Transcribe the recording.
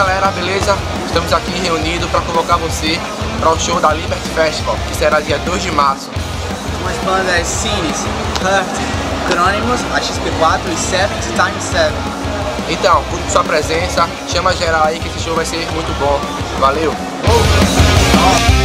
galera, beleza? Estamos aqui reunidos para convocar você para o show da Liberty Festival, que será dia 2 de março. Com as bandas é Cines, Hurt, Crônimos, a XP4 e 7 Times 7. Então, curte sua presença, chama geral aí que esse show vai ser muito bom. Valeu! Oh.